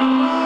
Bye.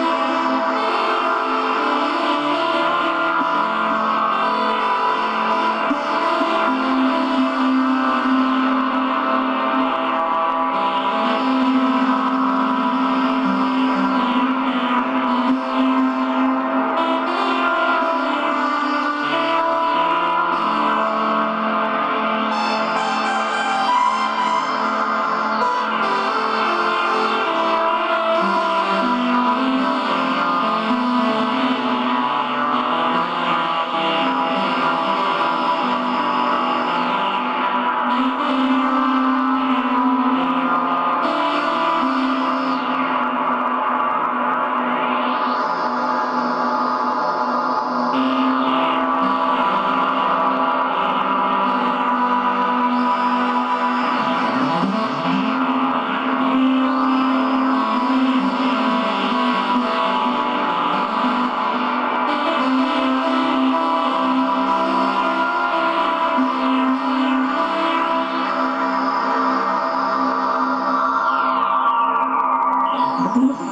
You.